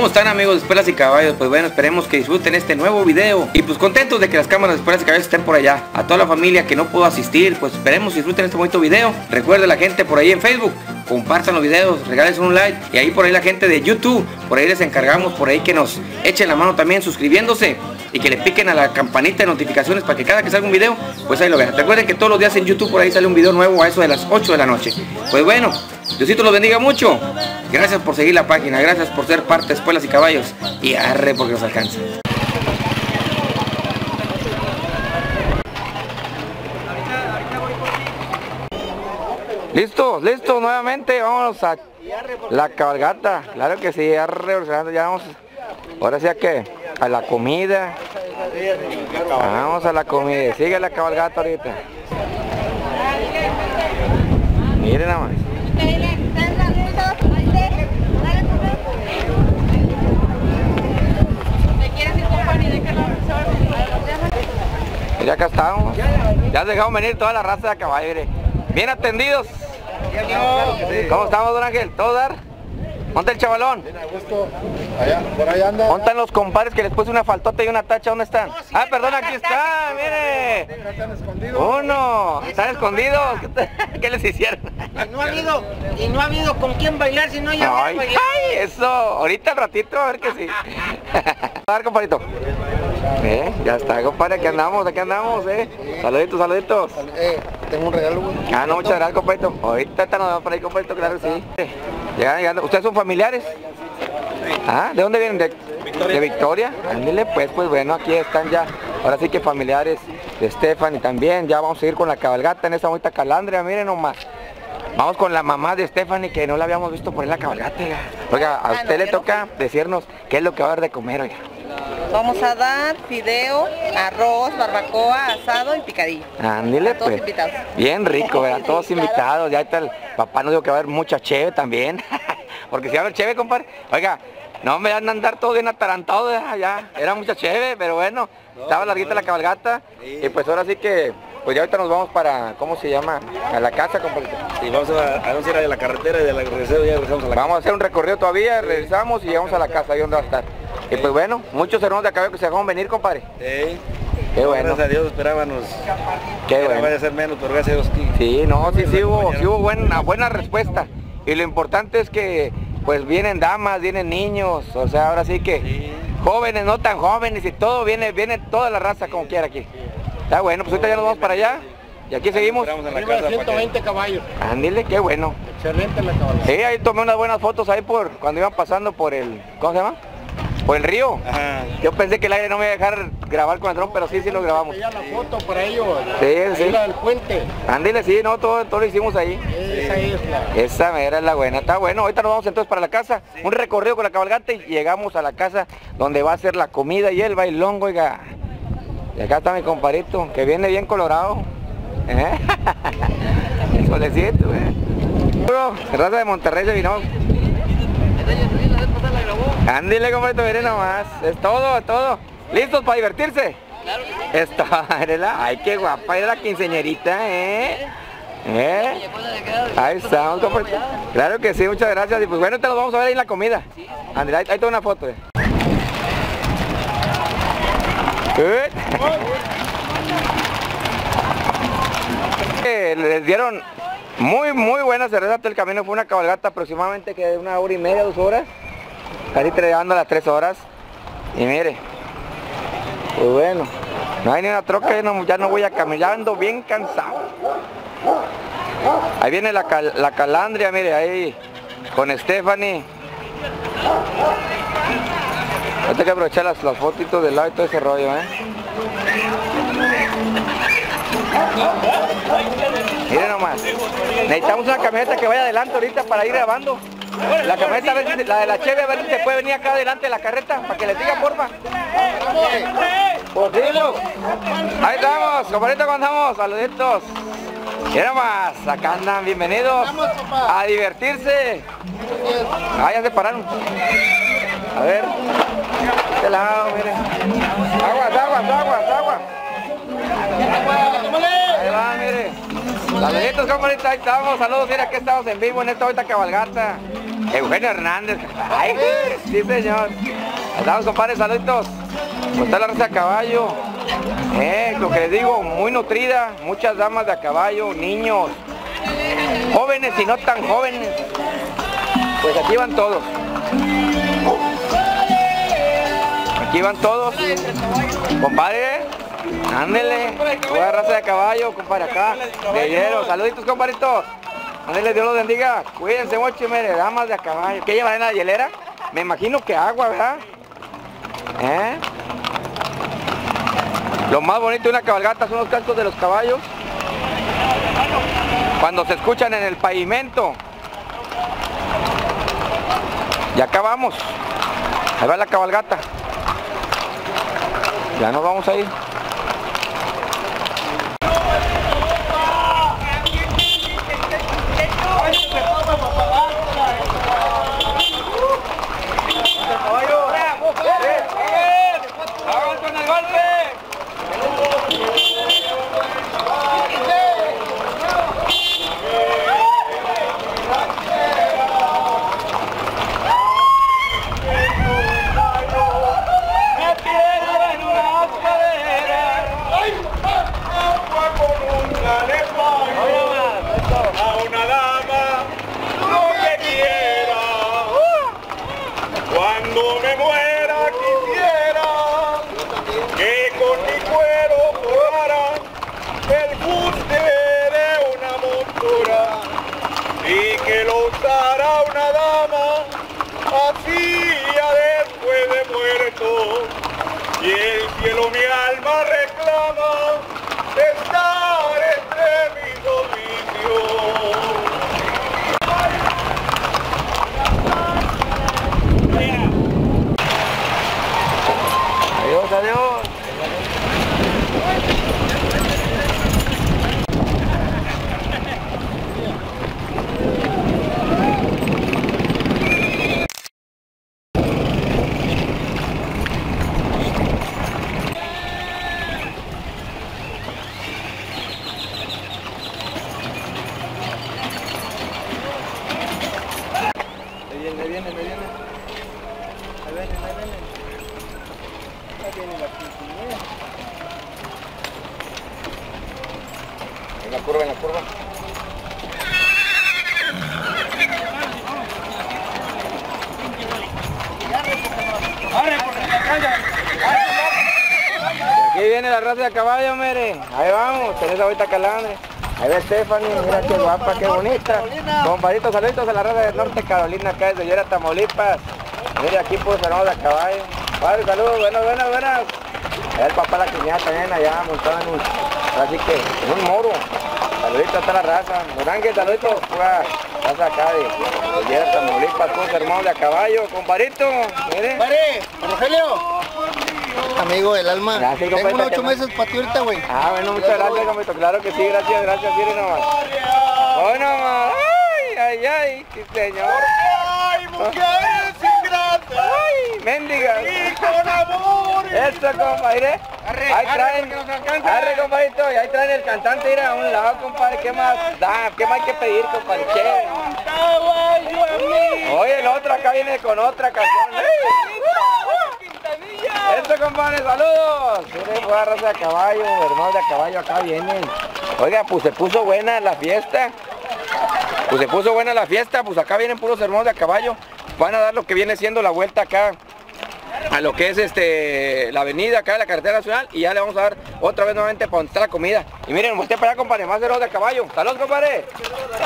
¿Cómo están amigos de Espuelas y Caballos? Pues bueno, esperemos que disfruten este nuevo video. Y pues contentos de que las cámaras de Espuelas y Caballos estén por allá. A toda la familia que no pudo asistir, pues esperemos disfruten este bonito video. Recuerde la gente por ahí en Facebook compartan los videos, regalen un like. Y ahí por ahí la gente de YouTube, por ahí les encargamos, por ahí que nos echen la mano también suscribiéndose y que le piquen a la campanita de notificaciones para que cada que salga un video, pues ahí lo vean. Recuerden que todos los días en YouTube por ahí sale un video nuevo a eso de las 8 de la noche. Pues bueno, Diosito los bendiga mucho. Gracias por seguir la página, gracias por ser parte de Espuelas y Caballos y arre porque nos alcanza. Listo, listo, nuevamente, vámonos a la cabalgata, claro que sí, ya ya vamos, ahora sí a que, a la comida, vamos a la comida, sigue la cabalgata ahorita, miren nada más. Ya acá estamos, ya dejamos venir toda la raza de caballo, bien atendidos. ¿Cómo estamos, don Ángel? ¿Todo dar? Monta el chavalón. Bien. Allá, por allá anda. Montan los compadres que les puse una faltota y una tacha. ¿Dónde están? ah, perdón, aquí está, mire. Están escondidos. Uno. ¿Están escondidos? ¿Qué les hicieron? Y no ha habido, y no ha habido con quién bailar si no ya ay, ay, eso. Ahorita al ratito, a ver que sí. a ver, compadrito. Eh, ya está, compadre, aquí andamos, aquí andamos, eh. Saluditos, saluditos. Eh, tengo un regalo, güey. Ah, no, muchas gracias, compadrito. Ahorita está nos por ahí, compadrito, claro que sí. Llegan, llegando. ¿Ustedes son familiares? Ah, ¿de dónde vienen? ¿De Victoria? ¿De Victoria? Ándale, pues, pues bueno, aquí están ya. Ahora sí que familiares de Stephanie también. Ya vamos a ir con la cabalgata en esa bonita calandria, miren nomás. Vamos con la mamá de Stephanie que no la habíamos visto por en la cabalgata. Oiga, a usted le toca decirnos qué es lo que va a haber de comer, oiga. Vamos a dar fideo, arroz, barbacoa, asado y picadillo. Ándale, pues. invitados. Bien rico, ¿verdad? Todos invitados. Ya está el papá nos dijo que va a haber mucha cheve también. Porque si haber cheve, compadre. Oiga, no me van a andar todo bien atarantado ya. Era mucha cheve, pero bueno. estaba larguita la cabalgata. Y pues ahora sí que pues ya ahorita nos vamos para, ¿cómo se llama? A la casa, compadre. Y vamos a, a, ir a la carretera y de la regresamos ya regresamos a la Vamos a hacer un recorrido todavía, regresamos y llegamos a la casa, ahí donde va a estar. Y pues bueno, muchos hermanos de acá que se dejaron venir, compadre. Sí. Qué bueno. Gracias a Dios esperábamos. Qué bueno. vaya a ser menos, pero gracias a Dios. Sí, no, sí, sí hubo, sí hubo buena, buena respuesta. Y lo importante es que pues vienen damas, vienen niños, o sea, ahora sí que jóvenes, no tan jóvenes y todo, viene, viene toda la raza como quiera aquí. Está bueno, pues ahorita ya nos vamos para allá. Y aquí seguimos. En la casa 120 caballos. Ándile, qué bueno. Excelente la caballo. Sí, ahí tomé unas buenas fotos ahí por cuando iban pasando por el, ¿cómo se llama? El río. Yo pensé que el aire no me iba a dejar grabar con el dron, pero sí, sí lo grabamos. Ya la foto para ellos. Sí, sí. La del puente. Ándile, sí, no, todo, todo lo hicimos ahí. Esa es la. Esa era la buena. Está bueno, ahorita nos vamos entonces para la casa. Un recorrido con la cabalgata y llegamos a la casa donde va a ser la comida y el bailongo, oiga. Y acá está mi comparito, que viene bien colorado. ¿Eh? El solecito, ¿eh? Raza de Monterrey se vino. Ándile, compadrito, miren nomás. Es todo, es todo. ¿Listos para divertirse? Claro Está, ay, qué guapa, era la quinceñerita, ¿eh? ¿Eh? Ahí compadrito. Claro que sí, muchas gracias. Y pues bueno, te lo vamos a ver ahí en la comida. André, ahí, ahí tengo una foto. ¿eh? Les dieron muy muy buena cerveza hasta el camino, fue una cabalgata aproximadamente que de una hora y media, dos horas, casi llegando a las tres horas. Y mire, pues bueno, no hay ni una troca, ya no, voy a caminar, ando bien cansado. Ahí viene la, la calandria, mire, ahí con Stephanie. Hay que aprovechar las, las fotitos del lado y todo ese rollo, ¿eh? Miren nomás. Necesitamos una camioneta que vaya adelante ahorita para ir grabando. La camioneta, la de la Cheve, a ver si se puede venir acá adelante de la carreta, para que les diga porfa. Pues Ahí estamos, compadrito, cuando andamos, saluditos. Mira más, acá andan, bienvenidos a divertirse. Ah, ya se pararon. A ver. este lado, mire. Aguas, aguas, aguas, aguas. Ahí va, mire. Saluditos, compadre, ahí estamos. Saludos, mira, aquí estamos en vivo en esta ahorita cabalgata. Eugenio Hernández. Ay, sí, señor. Ahí estamos, compadre, saluditos. Pues está la raza de caballo. Eh, lo que les digo, muy nutrida. Muchas damas de caballo, niños. Jóvenes y no tan jóvenes. Pues aquí van todos. Aquí van todos. Compadre, ándele. Buena raza de caballo, compadre, acá. Hielo. Saluditos, compadritos. Dios los bendiga. Cuídense mucho, damas de a caballo. ¿Qué llevan en la hielera? Me imagino que agua, ¿verdad? ¿Eh? Lo más bonito de una cabalgata son los cascos de los caballos. Cuando se escuchan en el pavimento. Y acá vamos. Ahí va la cabalgata. Ya nos vamos a ir. Ahorita calandre. Ahí ve Stephanie, mira qué guapa, qué bonita. Compadritos, saluditos a la raza de Norte Carolina, acá desde Llora, Tamaulipas. Mire, aquí pues hermanos de caballo. Padre, saludos, buenas, buenas, buenas. Ahí el papá la cuñada también allá montado en un, así que, en un moro. Saluditos a la raza. Durangue, saluditos, raza acá de, de Tamaulipas, todos hermanos de a caballo. Compadrito, mire. Pare, Rogelio. Amigo del alma. Gracias, Tengo unos ocho meses para ti ahorita, güey. Ah, bueno, muchas gracias, compadrito. Claro que sí, gracias, gracias, mire nomás. Hoy nomás. Ay, ay, ay, sí, señor. ¡Ay, mujeres ingratas! Ay, mendigas. ¡Y con amor! Eso, compadre. Ahí traen, arre, compadrito, y ahí traen el cantante, ir a un lado, compadre. ¿Qué más da? ¿Qué más hay que pedir, compadre? Che. ¡Caballo a mí! Oye, el otro acá viene con otra canción. Eso, compadre, saludos. Mire, buena raza de caballo, hermanos de caballo, acá vienen. Oiga, pues se puso buena la fiesta. Pues se puso buena la fiesta, pues acá vienen puros hermanos de a caballo. Van a dar lo que viene siendo la vuelta acá a lo que es este la avenida acá de la carretera nacional y ya le vamos a dar otra vez nuevamente para donde está la comida. Y miren, usted para allá, compadre, más de a caballo. Saludos, compadre.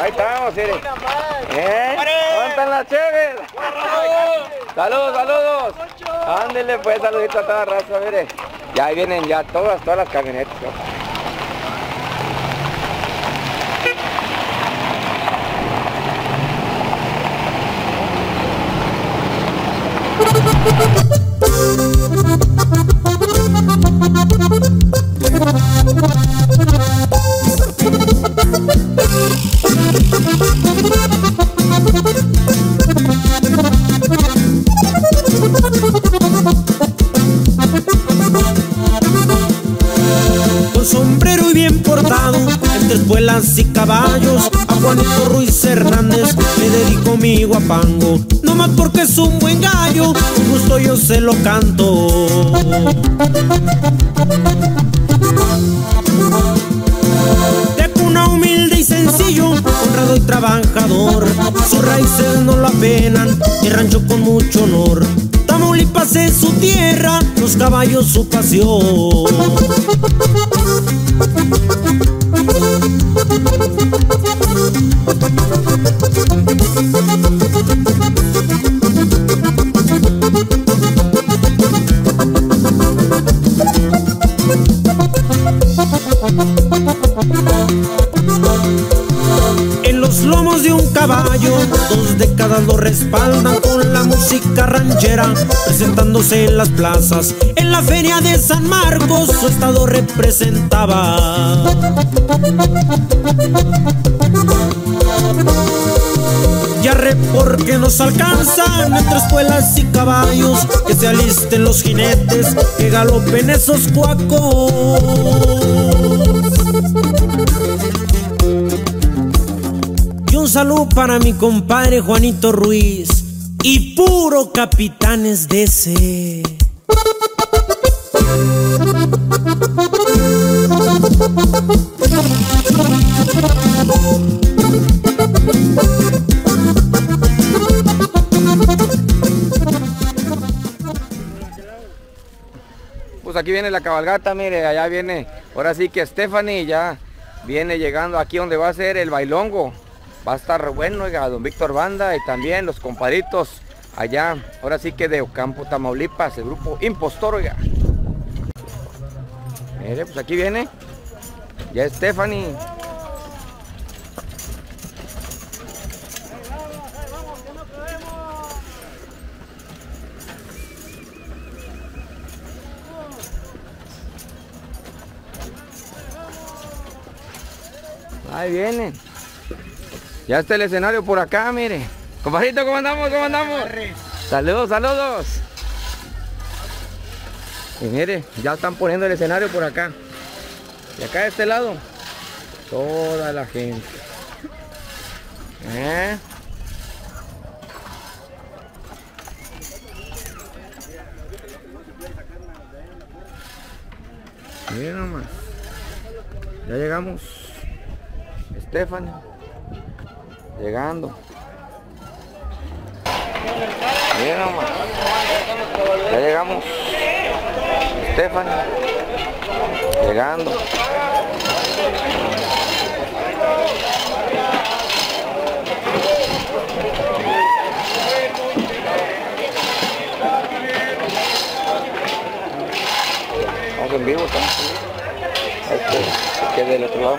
Ahí estamos, miren. ¿Eh? ¿Dónde están las chéves? Saludos, saludos. Ándele pues, saludito a toda la raza, mire. Ya ahí vienen ya todas, todas las camionetas. ¿no? Con sombrero y bien portado, entre espuelas y caballos, a Juanito Ruiz Hernández me dedico mi guapango. No más porque es un buen gallo, con gusto yo se lo canto. De cuna humilde y sencillo, honrado y trabajador, sus raíces no lo apenan, y rancho con mucho honor. Tamaulipas es su tierra, los caballos su pasión. Con la música ranchera, presentándose en las plazas. En la feria de San Marcos, su estado representaba. Ya re porque nos alcanzan entre espuelas y caballos, que se alisten los jinetes, que galopen esos cuacos. Un saludo para mi compadre Juanito Ruiz y puro capitanes de ese. Pues aquí viene la cabalgata, mire, allá viene, ahora sí que Stephanie ya viene llegando aquí donde va a ser el bailongo. Va a estar bueno, oiga, don Víctor Banda y también los compadritos allá, ahora sí que de Ocampo, Tamaulipas, el grupo Impostor, oiga. Mire, pues aquí viene, ya Stephanie. Ahí vienen. Ya está el escenario por acá, mire. Compadrito, ¿cómo andamos? ¿Cómo andamos? Saludos, saludos. Y mire, ya están poniendo el escenario por acá. Y acá de este lado, toda la gente. ¿Eh? Miren nomás. Ya llegamos. Stephanie. Llegando. Miren nomás. Ya llegamos. Stephanie. Llegando. Vamos en vivo, estamos en vivo. Este, que del otro lado.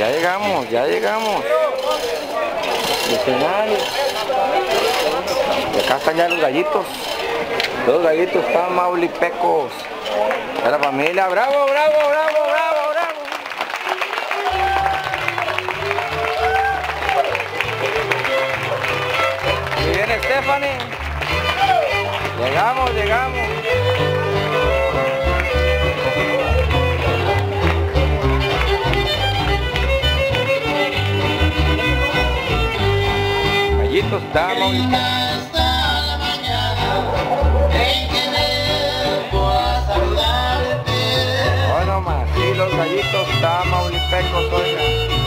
Ya llegamos, ya llegamos. El. Y acá están ya los gallitos. Los gallitos están maulipecos. De la familia. ¡Bravo, bravo, bravo, bravo, bravo! Viene Stephanie. Llegamos, llegamos. Estamos. Bueno, más, sí, los gallitos tamaulipecos, oiga.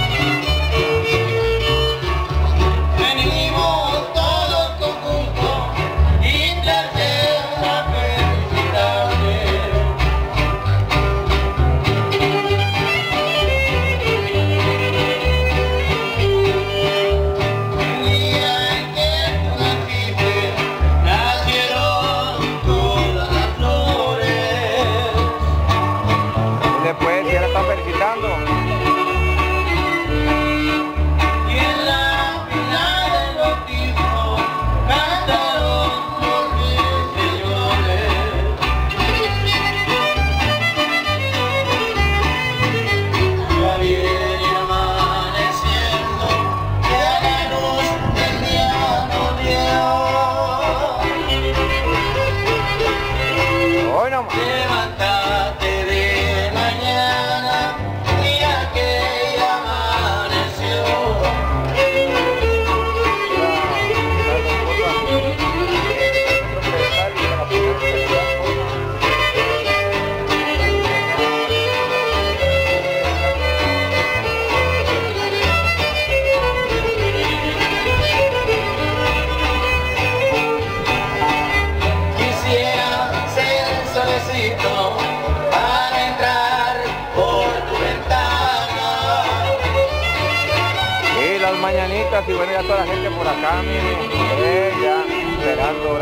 Camisetas y bueno, ya toda la gente por acá, miren, eh, ya esperando.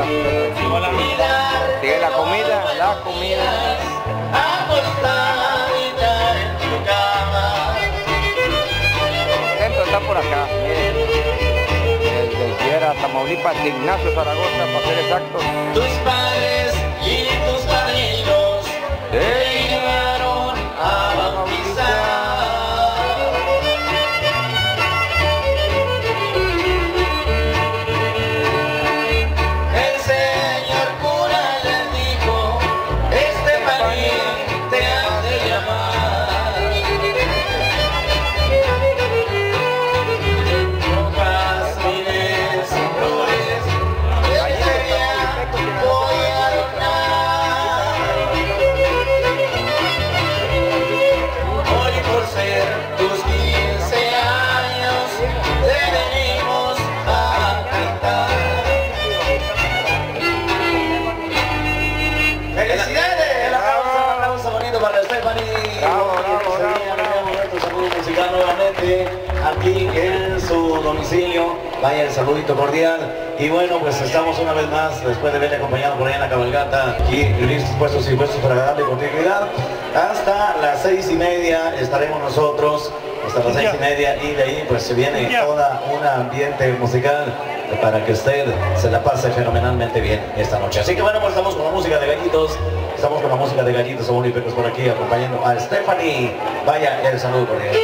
Sigue la comida, la comida. acostadita en tu cama. El centro está por acá, miren. Desde Sierra, Tamaulipas, Ignacio Zaragoza, para ser exactos. Tus padres y tus padrinos Vaya el saludito cordial. Y bueno, pues estamos una vez más, después de verle acompañado por ahí en la cabalgata, aquí listos, puestos y puestos para darle continuidad. Hasta las seis y media estaremos nosotros, hasta las seis y media, y de ahí pues se viene toda un ambiente musical para que usted se la pase fenomenalmente bien esta noche. Así que bueno, pues estamos con la música de gallitos, estamos con la música de gallitos, Saúl y Pecos por aquí acompañando a Stephanie. Vaya el saludo cordial.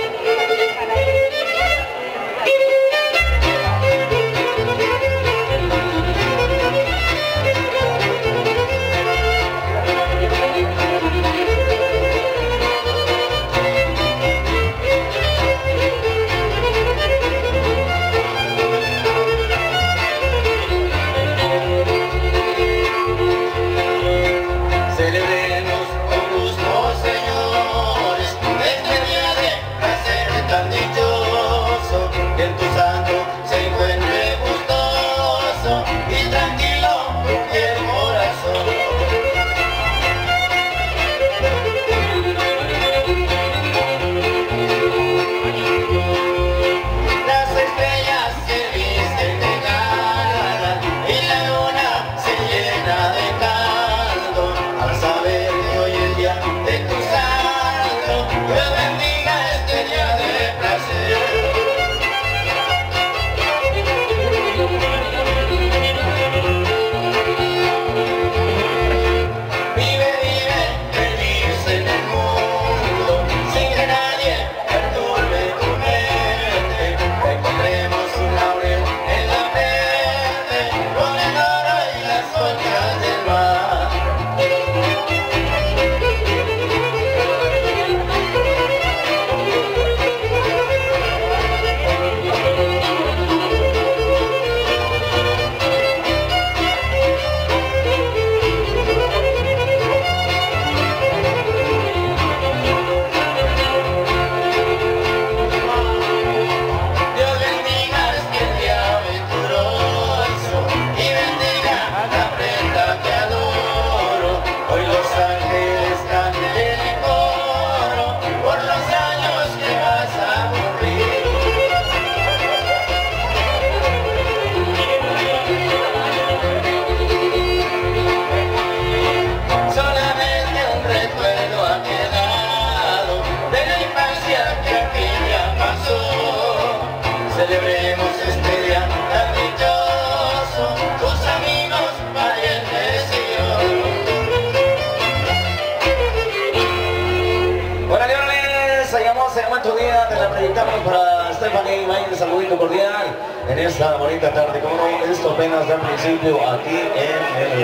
Para Stephanie, vaya un saludito cordial en esta bonita tarde. Como no, esto apenas da principio aquí en el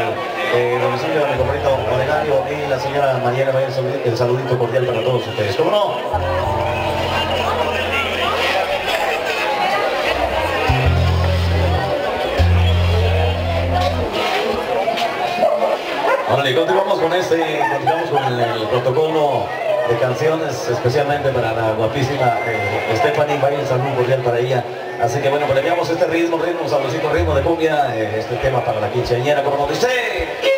eh, domicilio de mi compañero y la señora Mariana, vaya el saludito, cordial para todos ustedes. ¿Cómo no? Órale, continuamos con este, continuamos con el protocolo de canciones especialmente para la guapísima eh, Stephanie, vaya un cordial para ella. Así que bueno, pues le enviamos este ritmo, ritmo, sabrosito ritmo de cumbia, eh, este tema para la quinceañera, como nos dice.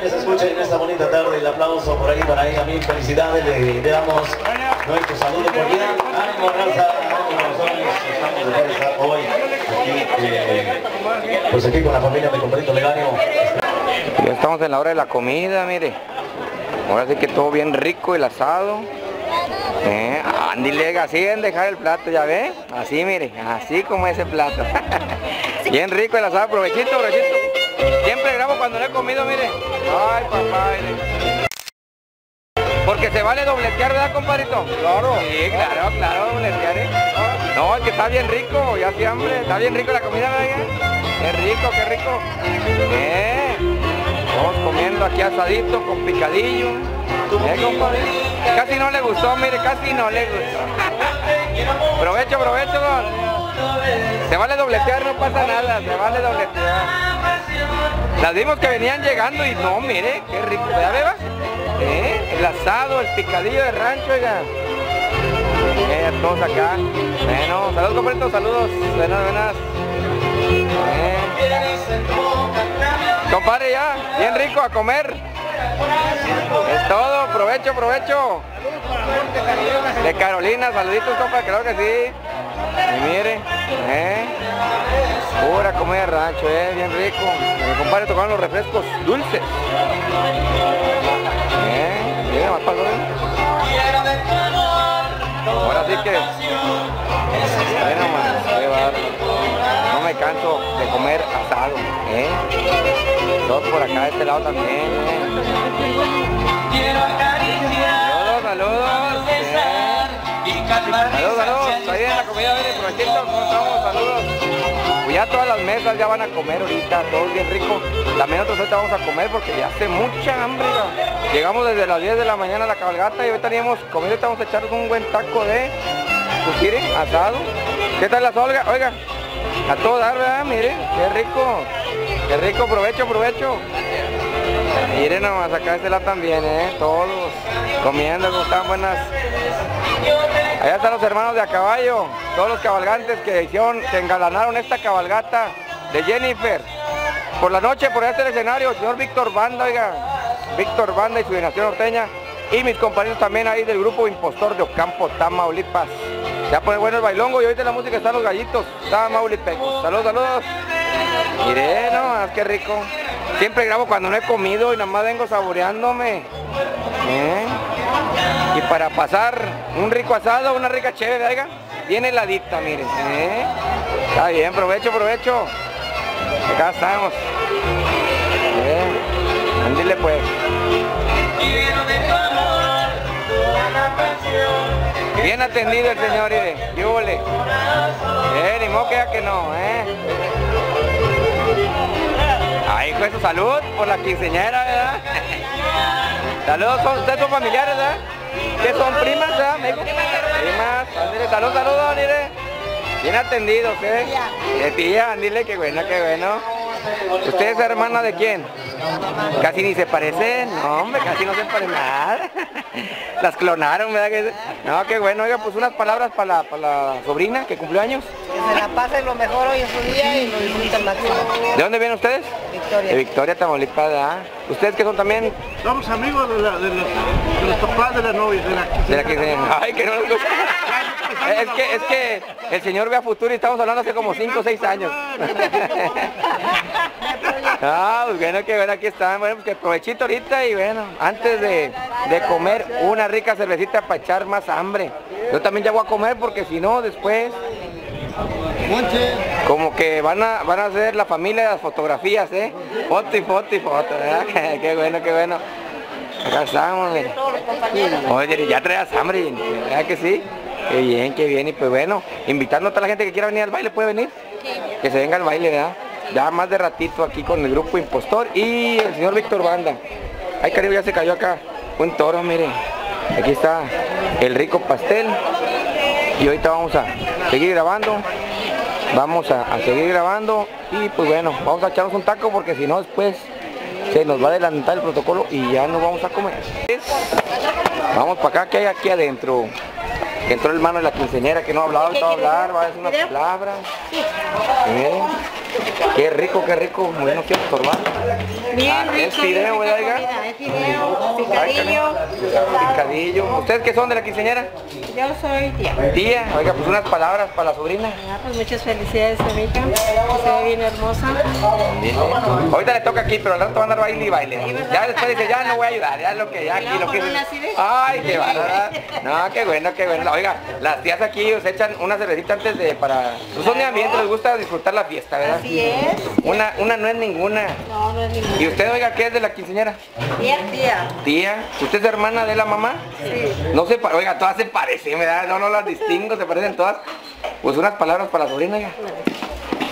Que se escucha en esta bonita tarde, el aplauso por ahí para ella, mil felicidades, le, le damos nuestro saludo cordial, ánimo raza, ánimo estamos de hoy aquí, eh, pues aquí con la familia de Comprito Legario. Ya estamos en la hora de la comida, mire. Ahora sí que todo bien rico, el asado. Eh, ándile, así en dejar el plato, ¿ya ve? Así, mire, así como ese plato. bien rico el asado, provechito, provechito. Siempre cuando no he comido, mire. Ay, papá, mire. Porque se vale dobletear, ¿verdad, compadrito? Claro. Sí, claro, claro, dobletear, ¿eh? No, es que está bien rico, ya sí, hombre. Está bien rico la comida, ¿verdad? Qué rico, qué rico. Vamos comiendo aquí asadito con picadillo. ¿Eh? Casi no le gustó, mire, casi no le gustó. provecho, provecho. Se vale dobletear, no pasa nada, se vale dobletear. Las vimos que venían llegando y no, mire, qué rico. ¿Ya beba? ¿Eh? El asado, el picadillo de rancho, oiga. Eh, todos acá. Bueno, saludos, compadritos, saludos. Buenas, buenas. Eh. Compadre, ya, bien rico a comer. Es todo, provecho, provecho. De Carolina, saluditos, compa, claro que sí. Y mire, eh. Pura comida rancho, eh, bien rico. Mi compadre tocaron los refrescos dulces. Eh, más eh. Ahora sí que. Bárbaro. No me canso de comer asado, ¿eh? Todos por acá de este lado también, ¿eh? Saludos, saludos. Saludos, saludos. Ahí en la comida, mire, provechito, ¿cómo estamos? Saludos. Pues ya todas las mesas ya van a comer ahorita, todo bien rico. También nosotros ahorita vamos a comer porque ya hace mucha hambre. Llegamos desde las 10 de la mañana a la cabalgata y hoy teníamos comido, vamos a echarnos un buen taco de, pues miren, asado. ¿Qué tal las olga? Oiga, a todo dar, ¿verdad? Mire, qué rico. Qué rico, provecho, provecho. Miren nomás, acá este lado también, ¿eh? Todos comiendo, como están buenas. Allá están los hermanos de a caballo, todos los cabalgantes que hicieron, que engalanaron esta cabalgata de Jennifer. Por la noche, por este escenario, el señor Víctor Banda, oiga, Víctor Banda y su dinastía norteña, y mis compañeros también ahí del grupo Impostor de Ocampo, Tamaulipas. Ya pone bueno el bailongo y ahorita la música están los gallitos, Tamaulipas. Saludos, saludos. Mire, no, qué rico. Siempre grabo cuando no he comido y nada más vengo saboreándome. Y para pasar un rico asado, una rica chévere, oiga, bien heladita, mire. ¿eh? Está bien, provecho, provecho. Acá estamos. Ándile pues. Bien atendido el señor, mire. Yúbole. Eh, ni modo que no, ¿eh? Ahí fue su salud por la quinceñera, ¿verdad? Saludos, son, ustedes son familiares, ¿verdad? ¿Qué son primas, verdad? ¿Me dijo? Primas, ándale, salud, saludos, mire. Bien atendidos, ¿eh? De tía, dile que bueno, qué bueno. ¿Usted es hermana de quién? Casi ni se parecen, no hombre, casi no se parecen nada. Las clonaron, ¿verdad? Que- No, qué bueno, oiga, pues unas palabras para la, para la sobrina que cumplió años. Que se la pasen lo mejor hoy en su día y lo disfruten máximo. ¿De dónde vienen ustedes? Victoria. De Victoria, Tamaulipas, ¿verdad? ¿Ustedes que son también Somos amigos de, la- de los, de los papás de la novia, de la de la quinceañera? Ay, que no. Es que, es que el señor ve a futuro y estamos hablando hace como 5 o 6 años. Ah, pues bueno, que bueno, aquí están. Bueno, pues que provechito ahorita y bueno, antes de, de comer una rica cervecita para echar más hambre. Yo también ya voy a comer porque si no, después como que van a, van a hacer la familia de las fotografías, ¿eh? Foto y foto y foto, ¿verdad? qué bueno, qué bueno. Acá estamos. Oye, ya traes hambre, ¿verdad que sí? Qué bien, qué bien. Y pues bueno, invitando a toda la gente que quiera venir al baile, ¿puede venir? Que se venga al baile, ¿verdad? Ya más de ratito aquí con el grupo Impostor y el señor Víctor Banda. Ay, cariño, ya se cayó acá. Un toro, mire. Aquí está el rico pastel. Y ahorita vamos a seguir grabando. Vamos a, a seguir grabando. Y pues bueno, vamos a echarnos un taco porque si no después se nos va a adelantar el protocolo y ya no vamos a comer. Vamos para acá, que hay aquí adentro? Que entró el hermano de la quinceañera que no ha hablado, estaba a hablar, va a decir unas palabras. Miren, qué rico, qué rico, muy no quiero estorbar. Bien Ah, rico, es fideo, bien ¿verdad, oiga? Es fideo, picadillo. Picadillo. ¿Ustedes qué son de la quinceañera? Yo soy tía. Tía, oiga, pues unas palabras para la sobrina. Ah, pues muchas felicidades a mi hija, que se ve bien hermosa. Bien. Ahorita le toca aquí, pero al rato va a andar baile y baile. Ya después dice, ya no voy a ayudar, ya lo que ya aquí lo que... Ay, qué. No, qué bueno, qué bueno. Oiga, las tías aquí os echan una cervecita antes de para... Pues son de ambiente, les gusta disfrutar la fiesta, ¿verdad? Así es. Una, una no es ninguna. No, no es ninguna. ¿Y usted, oiga, qué es de la quinceañera? Tía, tía. Tía, ¿usted es hermana de la mamá? Sí. No se oiga, todas se parecen, ¿verdad? No, no las distingo, se parecen todas. Pues unas palabras para la sobrina, oiga.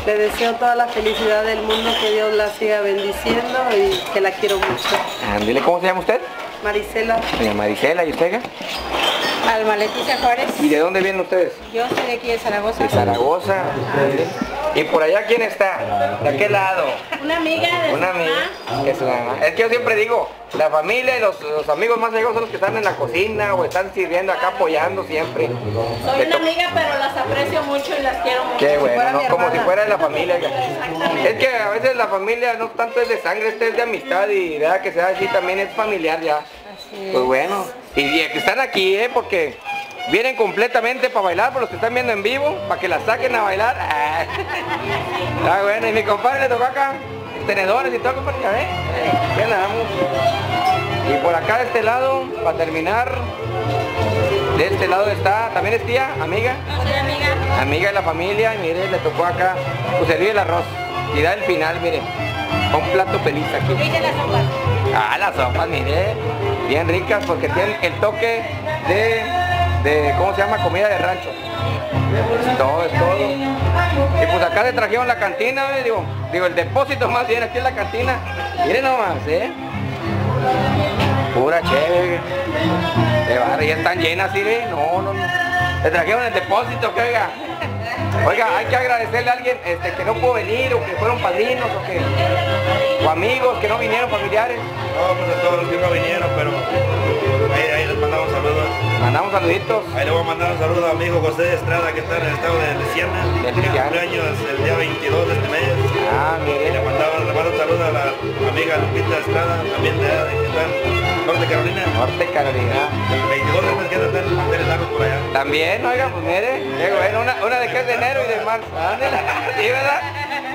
Le deseo toda la felicidad del mundo, que Dios la siga bendiciendo y que la quiero mucho. Ándele, ¿cómo se llama usted? Marisela Doña Marisela, ¿y usted, oiga? Alma Leticia Juárez. ¿Y de dónde vienen ustedes? Yo soy de aquí de Zaragoza. De Zaragoza. ¿Y por allá quién está? ¿De qué lado? Una amiga de Una amiga. mamá. Es, una- es que yo siempre digo, la familia y los, los amigos más allegados son los que están en la cocina o están sirviendo acá apoyando siempre. Soy una amiga, pero las aprecio mucho y las quiero mucho. Qué bueno, como si fuera de la familia. Es que a veces la familia no tanto es de sangre, este es de amistad y vea que sea así también es familiar ya. Pues bueno, y, y que están aquí, ¿eh? Porque vienen completamente para bailar, por los que están viendo en vivo, para que la saquen a bailar. Ah, Está bueno, y mi compadre le tocó acá, tenedores y todo, compadre, ve. Ya andamos. Y por acá de este lado, para terminar, de este lado está, también es tía, amiga. Soy amiga. Amiga de la familia, y mire, le tocó acá, pues servir el arroz. Y da el final, mire, un plato feliz aquí. Dije las sopas. Ah, las sopas, mire, bien ricas porque tienen el toque de, de, ¿cómo se llama? Comida de rancho. Todo, es todo. Y pues acá le trajeron la cantina, eh, digo, digo, el depósito más bien, aquí en la cantina. Miren nomás, ¿eh? Pura chévere. De barra, ya están llenas, ve? No, no, no. Le trajeron el depósito, que oiga. Oiga, hay que agradecerle a alguien este, que no pudo venir o que fueron padrinos o que o amigos que no vinieron, familiares. No, pues a todos los que no vinieron, pero ahí, ahí les mandamos saludos. Mandamos saluditos. Ahí le voy a mandar un saludo a mi hijo José Estrada, que está en el estado de Luisiana. De cumpleaños el día 22 de este mes. Ah, Y le mire. mandaba, le mando un saludo a la amiga Lupita Estrada, también de, que está en Norte Carolina. Norte Carolina. El 22 de mes que anda en Lagos por allá. También, oiga, pues mire, una, una de que es de enero y de marzo. Ándele, sí, ¿verdad?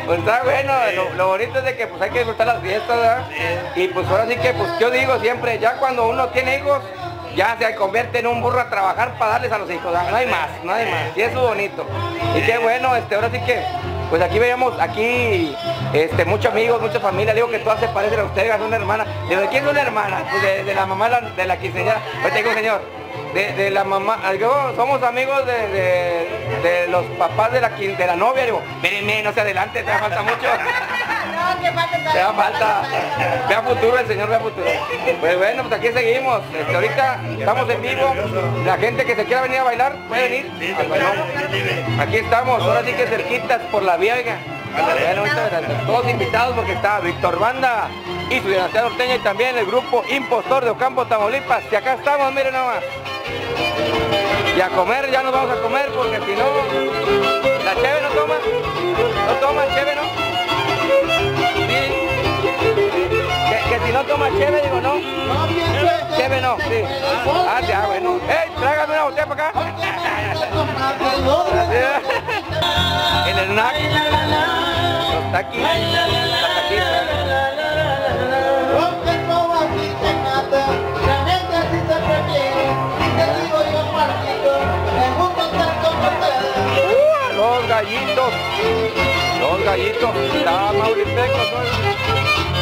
Pues está bueno, lo, lo bonito es de que pues hay que disfrutar las fiestas, ¿verdad? Y pues ahora sí que, pues yo digo siempre, ya cuando uno tiene hijos, ya se convierte en un burro a trabajar para darles a los hijos, ¿verdad? no hay más, no hay más, y eso es bonito. Y qué bueno, este, ahora sí que, pues aquí veíamos, aquí, este, muchos amigos, mucha familia, digo que todas se parecen a ustedes, son una hermana. ¿de quién es una hermana? Pues de, de la mamá de la, de la quinceañera. Ahorita digo, señor, de, de la mamá, digo, somos amigos de, de, de los papás de la, de la novia, digo, mírenme, no se adelante, te falta mucho. No, que falta Te da falta. Vea futuro el señor, vea futuro. Pues bueno, pues aquí seguimos. Este, ahorita estamos en vivo. La gente que se quiera venir a bailar, puede venir. Sí, al balón. sí, Aquí estamos, ahora sí que cerquitas por la vía, oiga. Todos invitados porque está Víctor Banda y su dinastía norteña y también el grupo Impostor de Ocampo, Tamaulipas. Y acá estamos, miren nomás. Y a comer, ya nos vamos a comer porque si no, la cheve no toma. No toma cheve, ¿no? No toma cheve, digo no. Cheve no, sí. Ah, ya, bueno. ¡Ey, tráigame una botella para acá! El snack. Los taquis. Las taquitas. ¡Uh! Los gallitos. Los gallitos. Está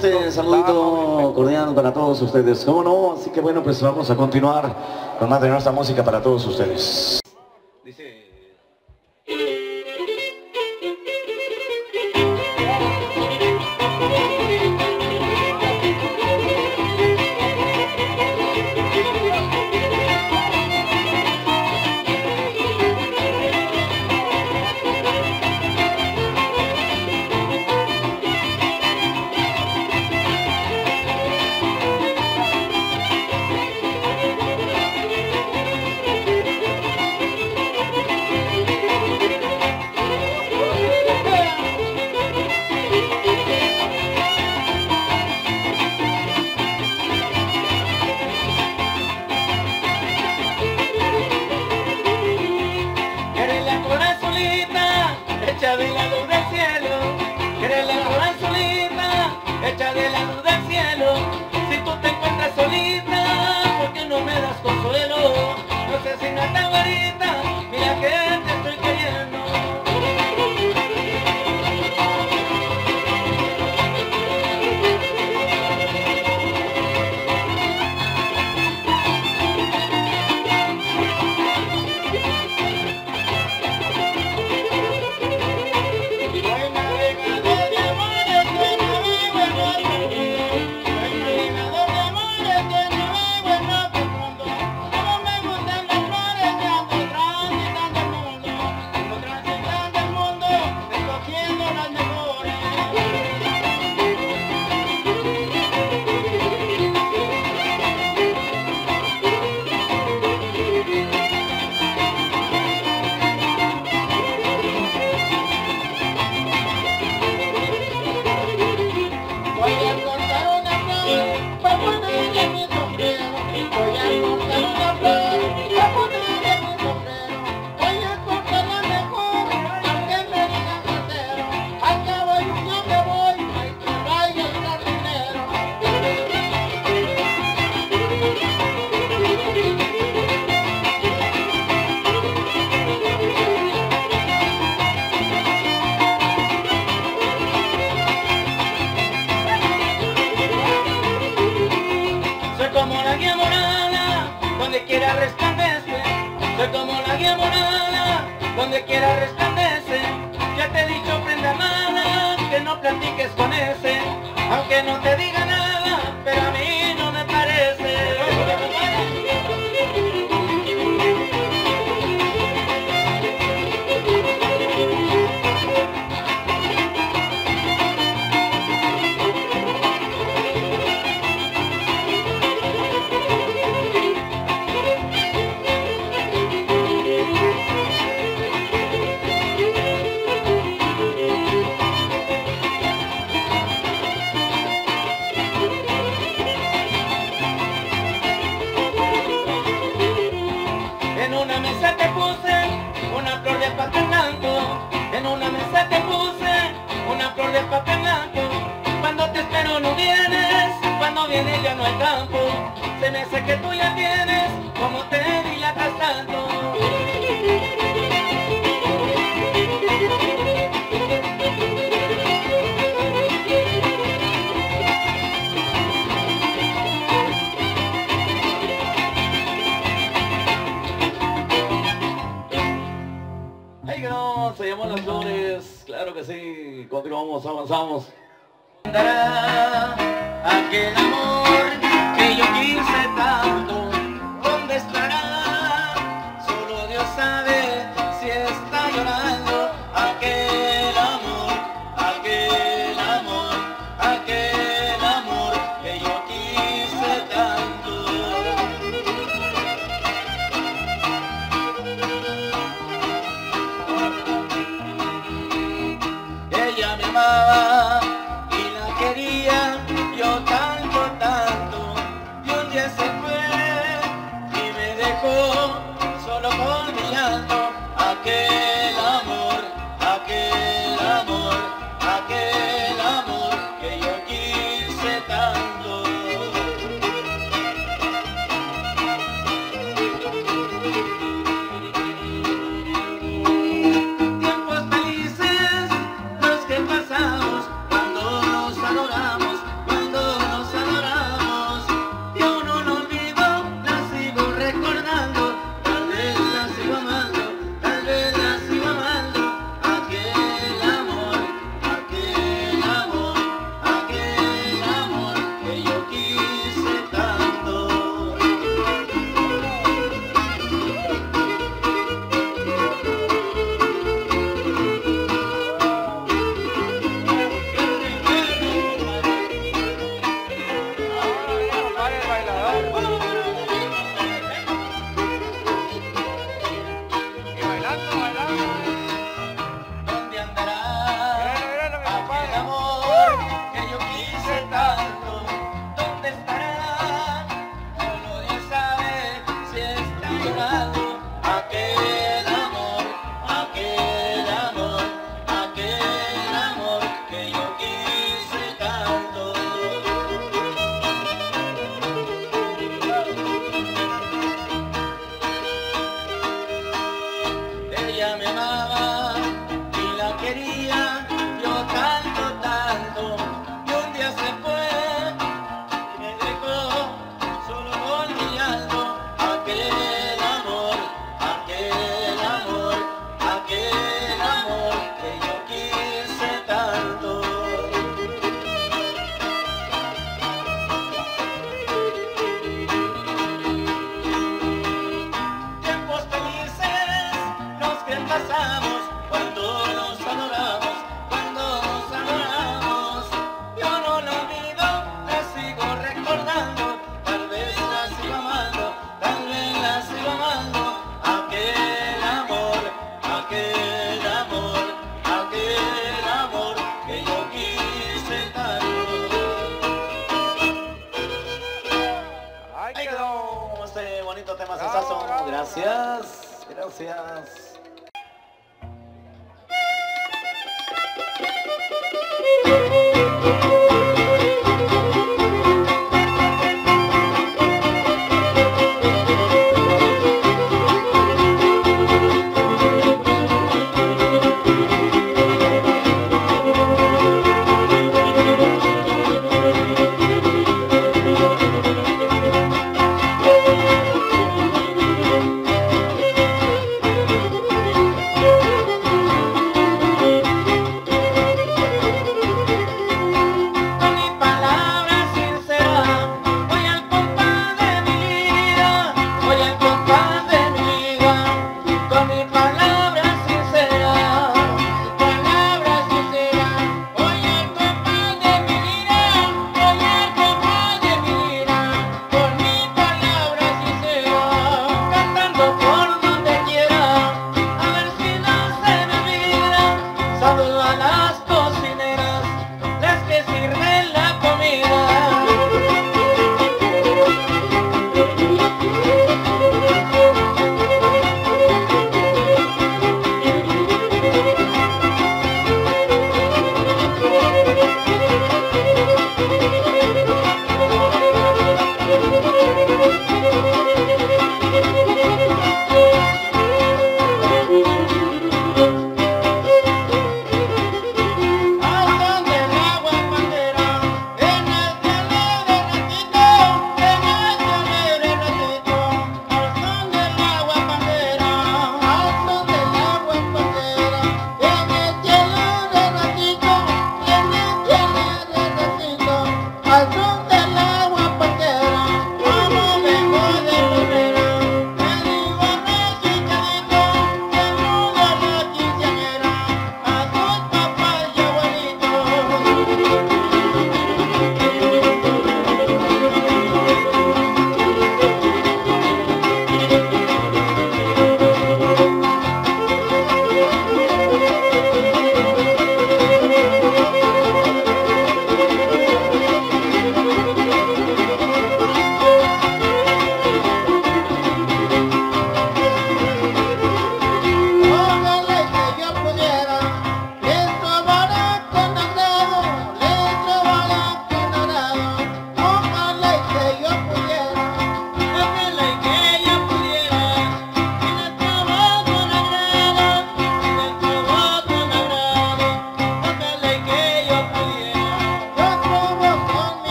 este saludito cordial para todos ustedes. ¿Cómo no? Así que bueno, pues vamos a continuar con más de nuestra música para todos ustedes.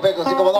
Gallitos tamaulipecos, ¿sí como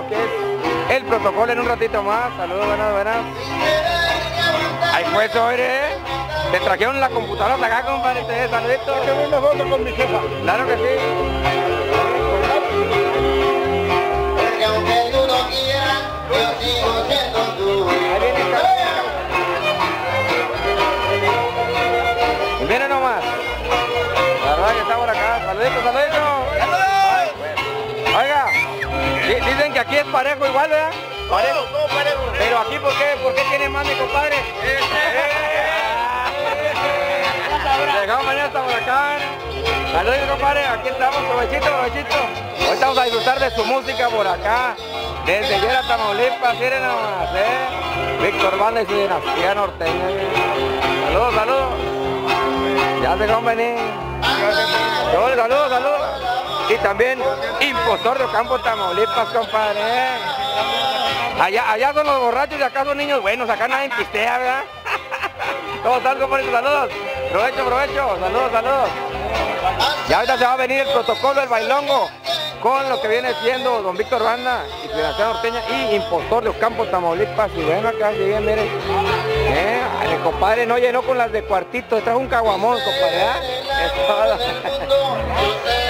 lo que es el protocolo en un ratito más. Saludos, buenas, buenas. Ahí pues, oye. Te trajeron la computadora hasta acá, compadre. Te saluditos. una foto con mi jefa. Claro que sí. Dicen que aquí es parejo igual, ¿verdad? Parejo. Pero aquí, ¿por qué? ¿Por qué tiene más mi compadre? Dejamos venir hasta por acá. Saludos, compadre. Aquí estamos. Provechito, provechito. Hoy estamos a disfrutar de su música por acá. Desde Yera, Tamaulipas. Miren nomás, ¿eh? Víctor Banda y su dinastía norteña. Saludos, saludos. Ya se venir. Saludos, saludos, saludos. Y también impostor de Ocampo, Tamaulipas, compadre. ¿eh? Allá, allá son los borrachos y acá son niños buenos. Acá nadie pistea, ¿verdad? ¿Cómo están, compadre? Saludos. Provecho, provecho. Saludos, saludos. Ya ahorita se va a venir el protocolo del bailongo con lo que viene siendo don Víctor Banda y Financiera Norteña y impostor de Ocampo, Tamaulipas. Y bueno, acá si bien, miren. Eh, el compadre no llenó con las de cuartito, trajo un caguamón, compadre. ¿eh?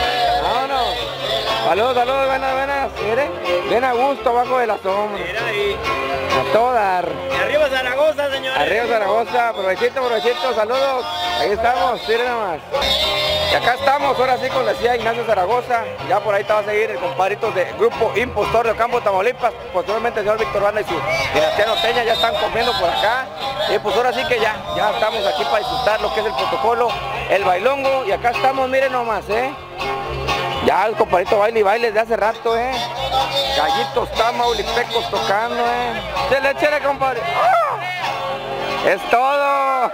Saludos, saludos, buenas, buenas. Mire, ven a gusto abajo de la sombra. A todo dar. Arriba Zaragoza, señores. Arriba Zaragoza, provechito, provechito, saludos. Ahí estamos, miren nomás. Y acá estamos, ahora sí con la CIA Ignacio Zaragoza. Ya por ahí te va a seguir el compadrito de Grupo Impostor de Ocampo, Tamaulipas. Posteriormente el señor Víctor Banda y su dinastía norteña ya están comiendo por acá. Y pues ahora sí que ya, ya estamos aquí para disfrutar lo que es el protocolo, el bailongo. Y acá estamos, miren nomás, ¿eh? Ya el compadrito baile y baile de hace rato, ¿eh? Gallitos tamaulipecos tocando, ¿eh? Chele, chele, compadre. ¡Ah! Es todo.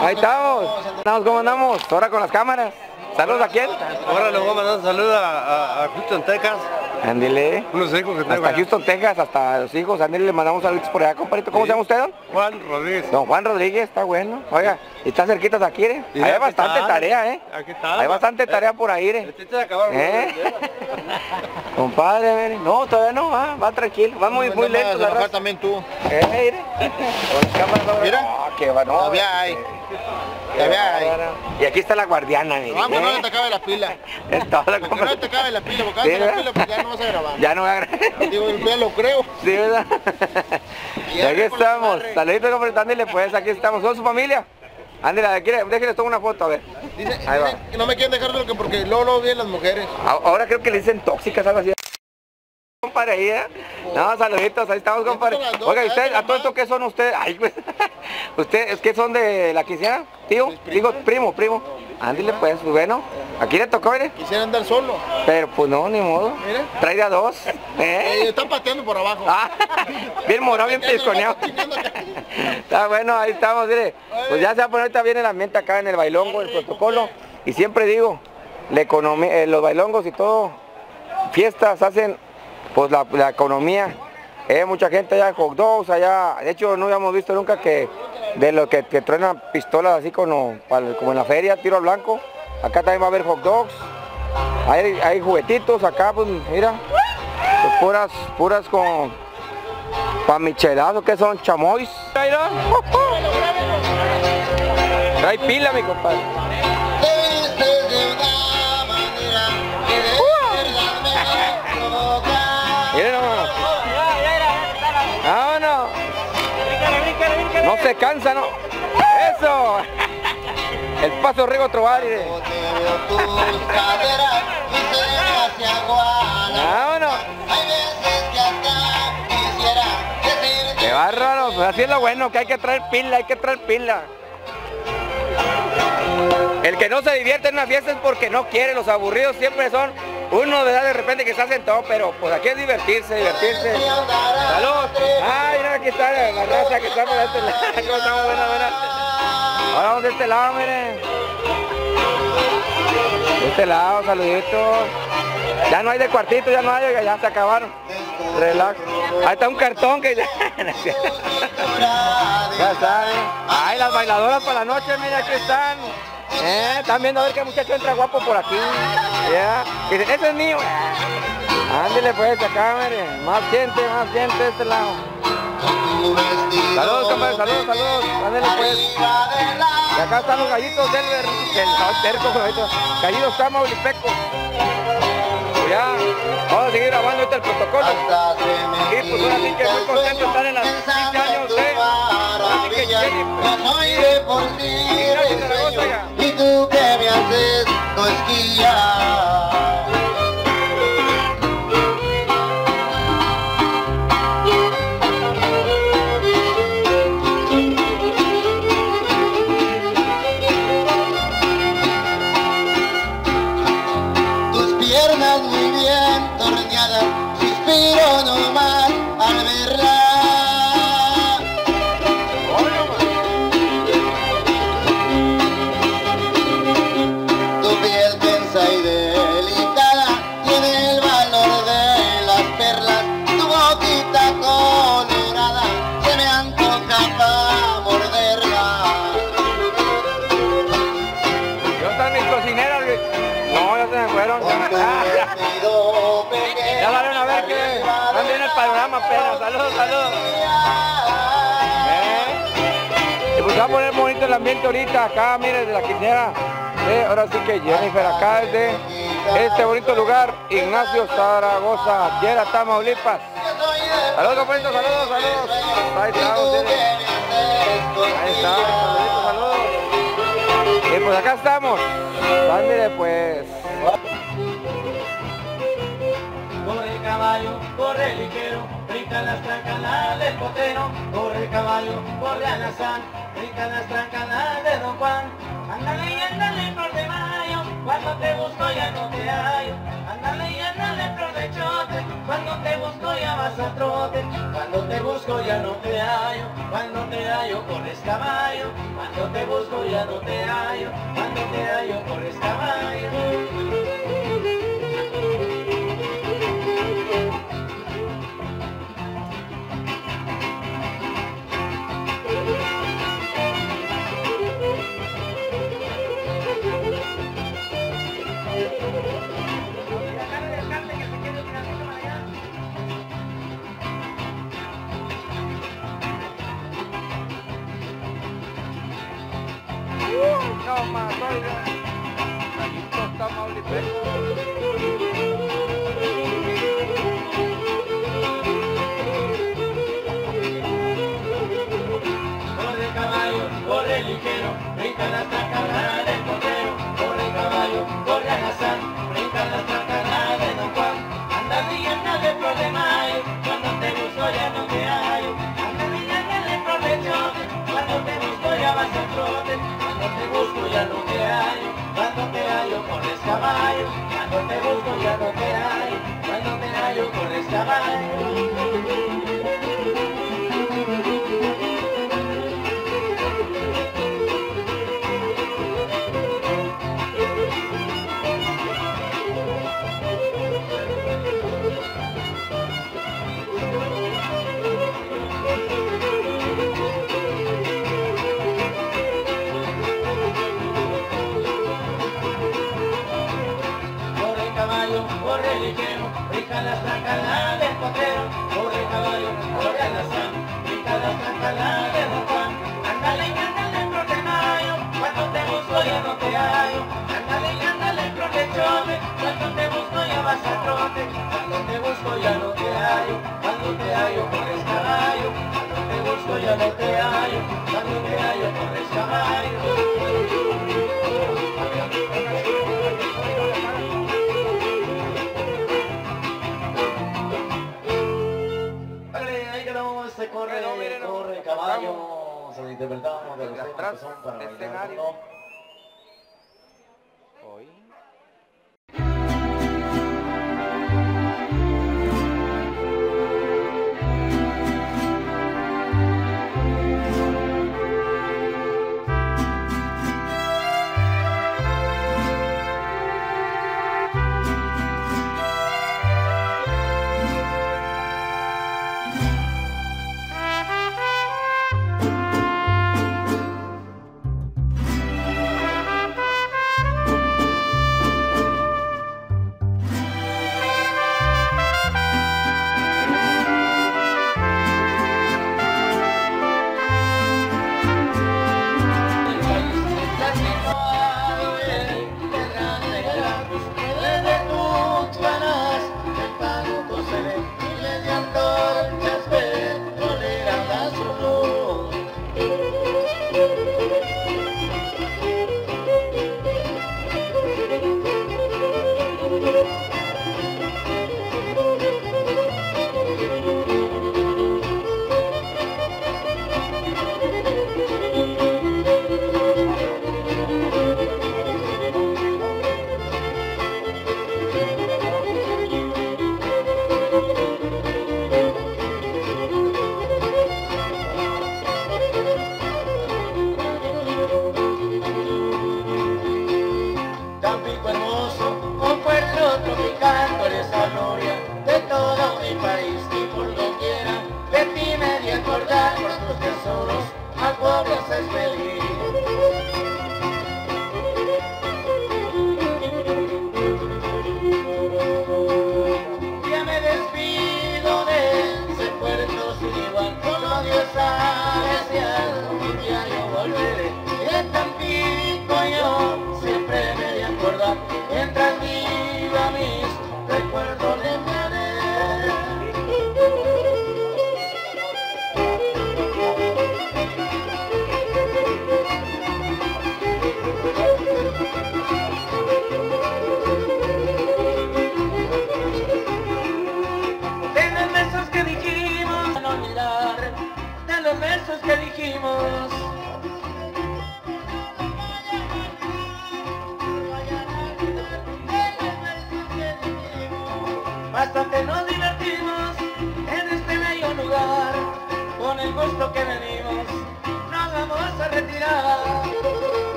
Ahí estamos. ¿Cómo andamos? Ahora con las cámaras. Saludos a quién. Ahora le voy a mandar un saludo a, a, a Houston, Texas. Ándile. Unos hijos que tengo. Hasta allá. Houston, Texas, hasta los hijos. Ándile, le mandamos saludos por allá, compadrito. ¿Cómo Sí. se llama usted, don? Juan Rodríguez. Don Juan Rodríguez, está bueno. Oiga, y está cerquita de aquí, ¿eh? Sí, Hay bastante está. tarea, ¿eh? Aquí está. Hay bastante tarea por ahí, ¿eh? Este se acabaron. ¿Eh? Compadre, mire. no, todavía no, va, va tranquilo, va muy, muy lento la raza. también tú. Eh, mire. Con. Mira. No, que va, no. Todavía hay. Y aquí está la guardiana, mire. Vamos, no ¿eh? te acabe la pila. Es toda Que no te acabe la pila, porque Sí, la pila, pues ya no vas a grabar. Ya no voy a grabar. Digo, ya lo creo. Sí, ¿verdad? Y aquí estamos. Saluditos, ándele, pues, aquí estamos. ¿Son su familia? Quiere- déjenles tomar una foto, a ver. Dice, Ahí va. dice que no me quieren dejar lo que porque luego lo vienen las mujeres. Ahora creo que le dicen tóxicas, algo así. Compadre, ahí, ¿eh? No, saluditos, ahí estamos, compadre. Oiga, ¿y ya usted, te a todo esto qué son ustedes? Ay, pues, ¿ustedes qué son de la quinceañera? ¿Tío? Digo, primo, primo. Ándale, pues, bueno, aquí le tocó, mire. Quisiera andar solo. Pero pues no, ni modo. Mira. Trae de a dos. Eh, ¿eh? están pateando por abajo. Ah, bien morado, bien pisconeado. Está bueno, ahí estamos, mire. Pues ya se va a poner ahorita bien el ambiente acá en el bailongo, el protocolo. Y siempre digo, la economía, eh, los bailongos y todo, fiestas hacen pues la, la economía. Eh, mucha gente allá en hot dogs, allá, de hecho no habíamos visto nunca que de lo que, que truenan pistolas así como, en la feria, tiro al blanco. Acá también va a haber hot dogs. Hay, hay juguetitos acá, pues mira, pues, puras, puras con pa' michelazo que son chamois. Trae pila mi compadre. No se cansa, ¿no? Eso. El paso hace aguana. Vámonos. Qué bárbaro. Pues así es lo bueno, que hay que traer pila, hay que traer pila. El que no se divierte en una fiesta es porque no quiere, los aburridos siempre son uno de repente que se hacen todo, pero pues aquí es divertirse, divertirse. Salud. Ay, mira, aquí está la raza que está por este lado. ¿Cómo estamos? Ahora vamos de este lado, miren. De este lado, saluditos. Ya no hay de cuartito, ya no hay, ya se acabaron. Relax. Ahí está un cartón que ya. ya saben. Ay, las bailadoras para la noche, mira, aquí están. Eh, están viendo a ver qué muchacho entra guapo por aquí. Ya. Dicen, ese es mío. Ándale pues acá, mire. Más gente, más gente de este lado. Saludos, compadre, saludos, saludos. Ándale pues. Y acá están los gallitos del del terco, gallito. Gallitos Tamaulipeco. Pues ya, vamos a seguir grabando ahorita el protocolo. Y pues ahora sí que muy contento estar en las 15 años de. Ahora sí que Jenny. Panorama apenas. Saludos, saludos. ¿Eh? Y pues va a poner bonito el ambiente ahorita acá, mire, desde la quinceañera. Eh, ahora sí que Jennifer acá desde este bonito lugar, Ignacio Zaragoza, Yera, Tamaulipas. Saludos, compañeros, saludos, saludos. Ahí estamos, mire. Ahí está, saluditos, saludos. Y pues acá estamos. Ándale pues. Corre ligero, brinca las trancanas del potero. Corre caballo, corre alazán, brinca las trancanas de Don Juan. Ándale y ándale flor de mayo, cuando te busco ya no te hallo. Ándale y ándale flor de chote, cuando te busco ya vas a trote. Cuando te busco ya no te hallo, cuando te hallo corres caballo. Cuando te busco ya no te hallo, cuando te hallo corres caballo. Oiga. Gallitos Tamaulipeco. Corre ligero, brinca la tracana del potero. Corre caballo, corre alazán, brinca la tracana de Don Juan. Ándale flor de mayo, cuando te busco ya no te hallo. Ándale flor de chote, cuando te busco ya vas a trote. Ya no te hallo, cuando te hallo corres caballo. Cuando te busco ya no te hallo, cuando te hallo corres caballo. Para bailar, ¿no? Hoy.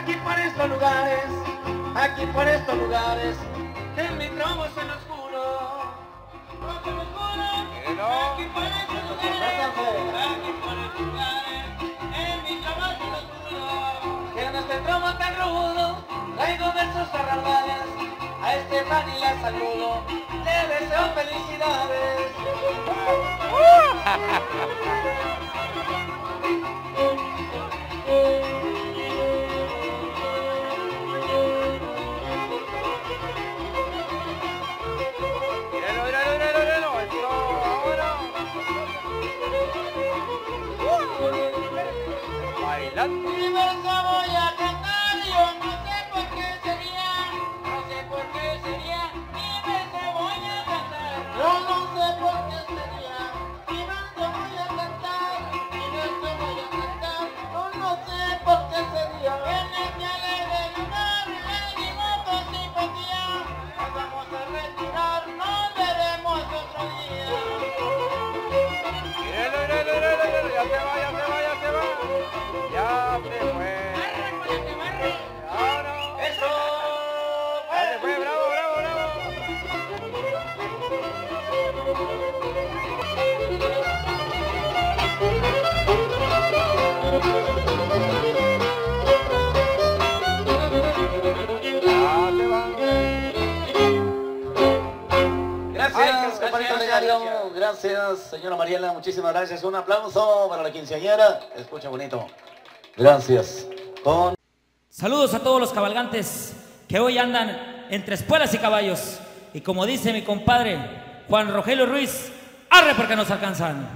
Aquí por estos lugares, aquí por estos lugares, en mi trobo se los juro. No se los juro, aquí por estos lugares, aquí por estos lugares, en mi trobo se los juro. Que en este trobo tan rudo, traigo versos arrabales, a Estefan y la saludo, le deseo felicidades. Gracias, señora Mariela. Muchísimas gracias. Un aplauso para la quinceañera. Escucha bonito. Gracias. Con Saludos a todos los cabalgantes que hoy andan entre espuelas y caballos. Y como dice mi compadre Juan Rogelio Ruiz, arre porque nos alcanzan.